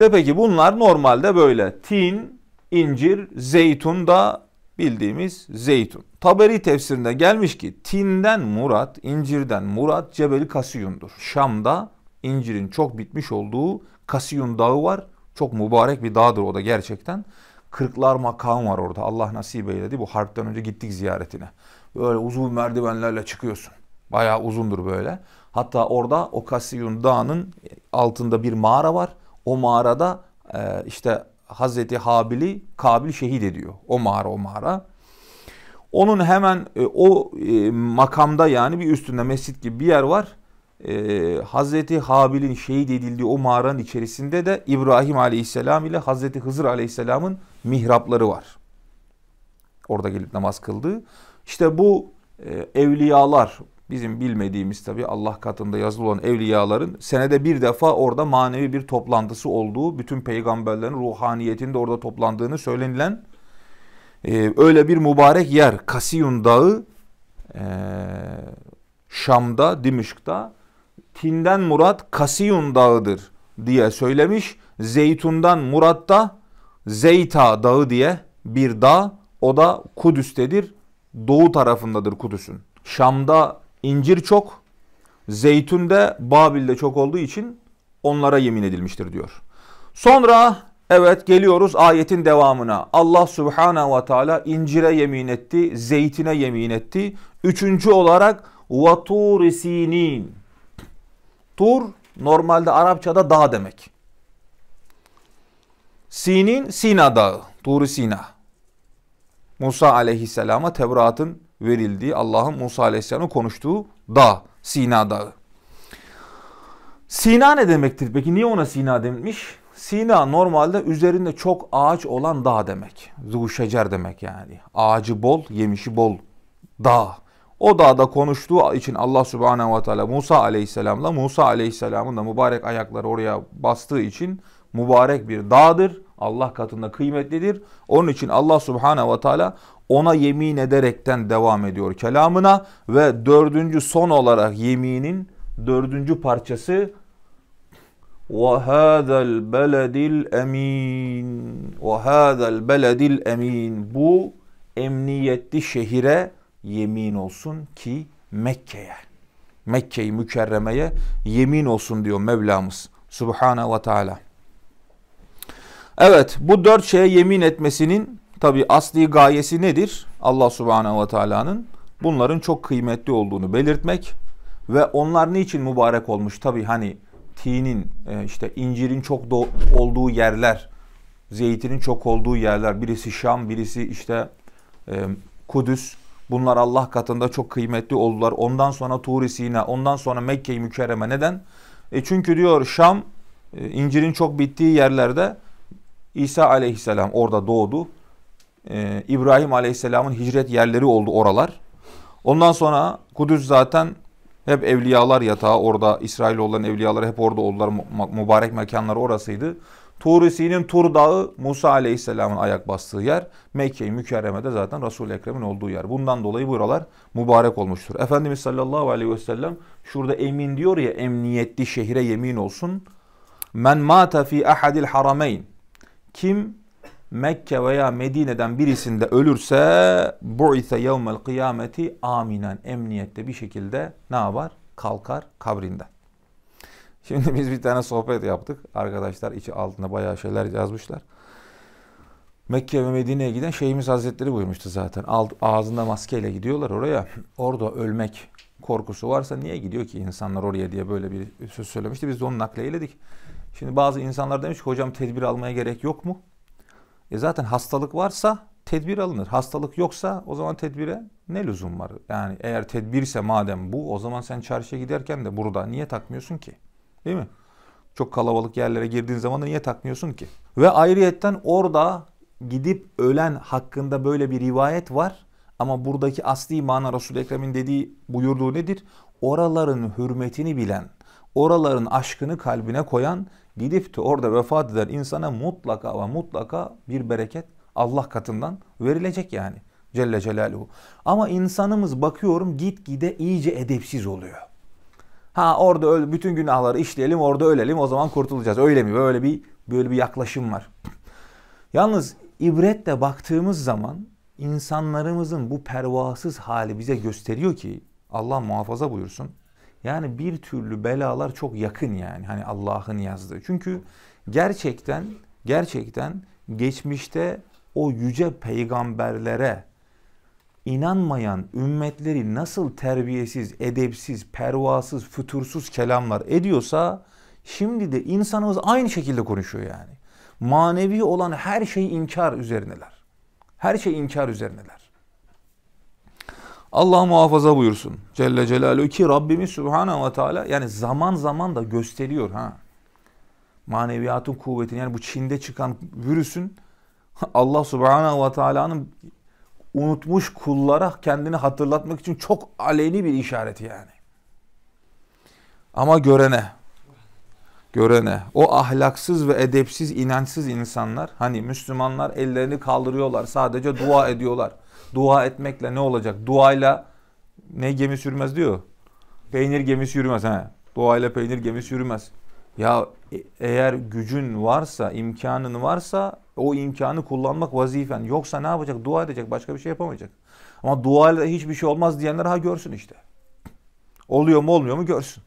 Peki bunlar normalde böyle. Tin, incir, zeytun da bildiğimiz zeytun. Taberi tefsirinde gelmiş ki tinden murat, incirden murat Cebeli Kasiyun'dur. Şam'da incirin çok bitmiş olduğu Kasiyun dağı var. Çok mübarek bir dağdır o da gerçekten. Kırklar makam var orada. Allah nasip eyledi. Bu harpten önce gittik ziyaretine. Böyle uzun merdivenlerle çıkıyorsun. Bayağı uzundur böyle. Hatta orada o Kasiyun Dağı'nın altında bir mağara var. O mağarada e, işte Hazreti Habil'i Kabil şehit ediyor. O mağara o mağara. Onun hemen e, o e, makamda yani bir üstünde mescit gibi bir yer var. E, Hazreti Habil'in şehit edildiği o mağaranın içerisinde de İbrahim Aleyhisselam ile Hazreti Hızır Aleyhisselam'ın mihrapları var. Orada gelip namaz kıldığı. İşte bu e, evliyalar bizim bilmediğimiz tabi Allah katında yazılı olan evliyaların senede bir defa orada manevi bir toplantısı olduğu, bütün peygamberlerin ruhaniyetinin de orada toplandığını söylenilen e, öyle bir mübarek yer. Kasiyun Dağı e, Şam'da, Dimişk'ta Tinden Murat Kasiyun Dağı'dır diye söylemiş. Zeytun'dan Murat da Zeyta Dağı diye bir dağ. O da Kudüs'tedir. Doğu tarafındadır Kudüs'ün. Şam'da incir çok, zeytun de Babil'de çok olduğu için onlara yemin edilmiştir diyor. Sonra evet geliyoruz ayetin devamına. Allah Subhanahu ve Teala incire yemin etti, zeytine yemin etti. Üçüncü olarak vatur sinin. Tur normalde Arapçada dağ demek. Sinin Sina dağı, Tur Sina. Musa aleyhisselama Tevrat'ın verildiği Allah'ın Musa aleyhisselamın konuştuğu dağ, Sina dağı. Sina ne demektir? Peki niye ona Sina denilmiş? Sina normalde üzerinde çok ağaç olan dağ demek. Zuşecer demek yani. Ağacı bol, yemişi bol dağ. O dağda konuştuğu için Allah Subhanahu ve Teala Musa Aleyhisselam'la Musa Aleyhisselam'ın da mübarek ayakları oraya bastığı için mübarek bir dağdır. Allah katında kıymetlidir. Onun için Allah Subhanahu ve Teala ona yemin ederekten devam ediyor kelamına ve dördüncü son olarak yeminin dördüncü parçası وَهَذَا الْبَلَدِ الْاَم۪ينَ وَهَذَا الْبَلَدِ الْاَم۪ينَ Bu emniyetli şehire yemin olsun ki Mekke'ye. Mekke'yi mükerremeye yemin olsun diyor Mevlamız Subhanahu ve Teala. Evet bu dört şeye yemin etmesinin tabi asli gayesi nedir? Allah Subhanahu ve Teala'nın bunların çok kıymetli olduğunu belirtmek ve onlar niçin mübarek olmuş? Tabi hani tinin e, işte incirin çok olduğu yerler, zeytinin çok olduğu yerler, birisi Şam, birisi işte e, Kudüs. Bunlar Allah katında çok kıymetli oldular. Ondan sonra Tur-i Sina, ondan sonra Mekke-i Mükerreme. Neden? E çünkü diyor Şam e, incirin çok bittiği yerlerde İsa aleyhisselam orada doğdu. Ee, İbrahim aleyhisselamın hicret yerleri oldu oralar. Ondan sonra Kudüs zaten hep evliyalar yatağı orada İsrailoğulların evliyaları hep orada oldular. Mübarek mekanları orasıydı. Tur-i Tur Dağı Musa Aleyhisselam'ın ayak bastığı yer. Mekke-i Mükerreme'de zaten Resul-i Ekrem'in olduğu yer. Bundan dolayı buralar mübarek olmuştur. Efendimiz sallallahu aleyhi ve sellem şurada emin diyor ya emniyetli şehire yemin olsun. Men mata fi ahadil harameyn kim Mekke veya Medine'den birisinde ölürse bu'ise yevmel kıyameti aminen emniyette bir şekilde ne yapar? Kalkar kabrinden. Şimdi biz bir tane sohbet yaptık. Arkadaşlar içi altında bayağı şeyler yazmışlar. Mekke ve Medine'ye giden Şeyhimiz Hazretleri buyurmuştu zaten. Ağzında maskeyle gidiyorlar oraya. Orada ölmek korkusu varsa niye gidiyor ki insanlar oraya diye böyle bir söz söylemişti. Biz de onu nakleyledik. Şimdi bazı insanlar demiş ki hocam tedbir almaya gerek yok mu? E zaten hastalık varsa tedbir alınır. Hastalık yoksa o zaman tedbire ne lüzum var? Yani eğer tedbirse madem bu o zaman sen çarşıya giderken de burada niye takmıyorsun ki? Değil mi? Çok kalabalık yerlere girdiğin zaman da niye takmıyorsun ki? Ve ayrıyetten orada gidip ölen hakkında böyle bir rivayet var. Ama buradaki asli mana Resul-i Ekrem'in dediği buyurduğu nedir? Oraların hürmetini bilen, oraların aşkını kalbine koyan gidip de orada vefat eden insana mutlaka ve mutlaka bir bereket Allah katından verilecek yani. Celle Celaluhu. Ama insanımız bakıyorum gitgide iyice edepsiz oluyor. Ha orada öyle bütün günahları işleyelim orada ölelim o zaman kurtulacağız. Öyle mi? Böyle bir Böyle bir yaklaşım var. Yalnız ibretle baktığımız zaman insanlarımızın bu pervasız hali bize gösteriyor ki Allah muhafaza buyursun. Yani bir türlü belalar çok yakın yani hani Allah'ın yazdığı. Çünkü gerçekten gerçekten geçmişte o yüce peygamberlere inanmayan ümmetleri nasıl terbiyesiz, edepsiz, pervasız, fütursuz kelamlar ediyorsa şimdi de insanımız aynı şekilde konuşuyor yani. Manevi olan her şey inkar üzerineler. Her şey inkar üzerineler. Allah muhafaza buyursun. Celle Celaluhu ki Rabbimiz Subhanahu ve Teala yani zaman zaman da gösteriyor ha. Maneviyatın kuvvetini yani bu Çin'de çıkan virüsün Allah Subhanahu ve Teala'nın unutmuş kullara kendini hatırlatmak için çok aleni bir işareti yani. Ama görene, görene, o ahlaksız ve edepsiz, inançsız insanlar, hani Müslümanlar ellerini kaldırıyorlar, sadece dua ediyorlar. Dua etmekle ne olacak? Duayla ne gemi sürmez diyor. Peynir gemisi yürümez. He. Duayla peynir gemisi yürümez. Ya e- eğer gücün varsa, imkanın varsa o imkanı kullanmak vazifen. Yoksa ne yapacak? Dua edecek. Başka bir şey yapamayacak. Ama duayla hiçbir şey olmaz diyenler ha görsün işte. Oluyor mu olmuyor mu görsün.